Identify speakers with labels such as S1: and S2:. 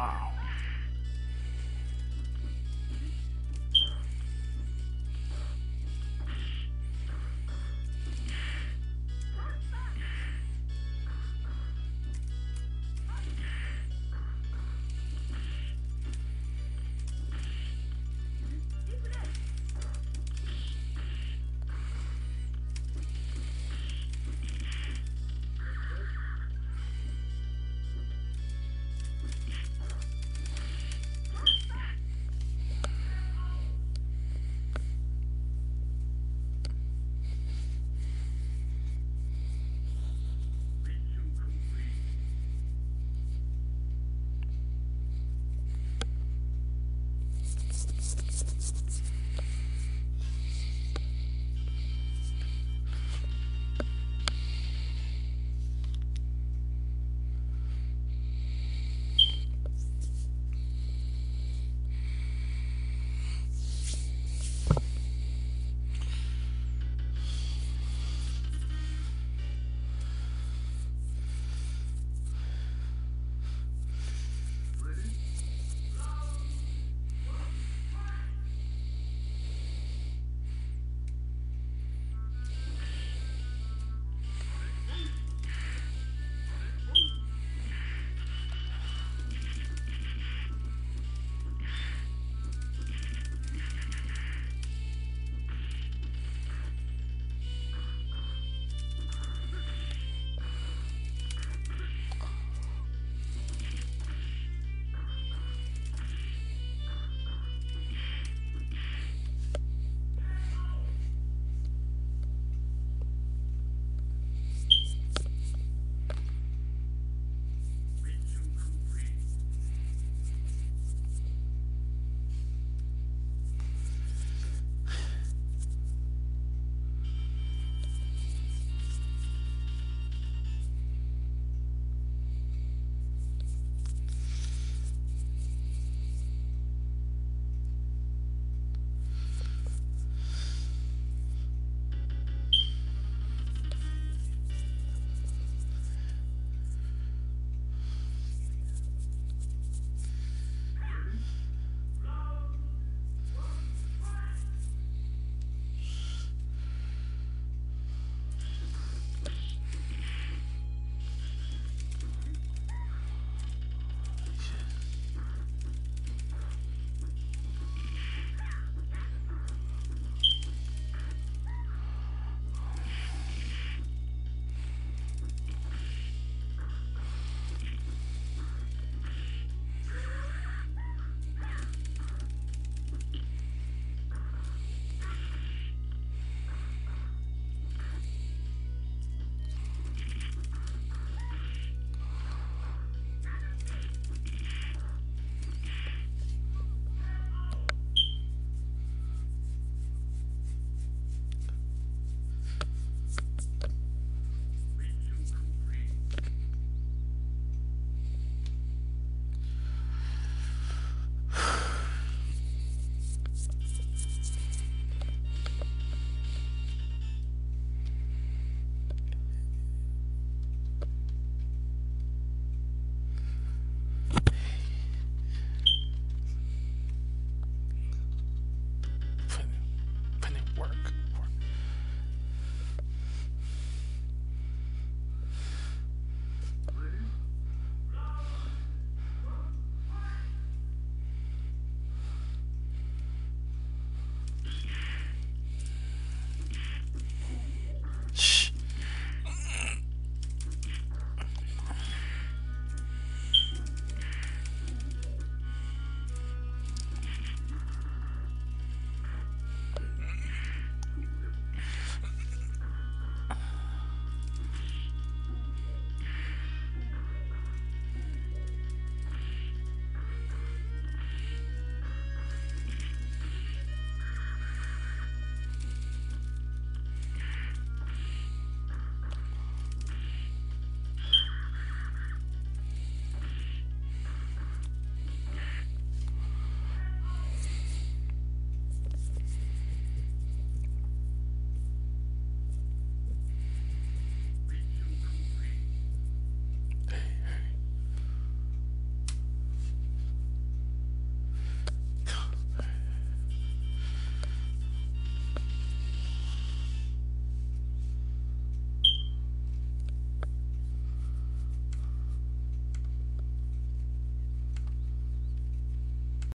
S1: Wow.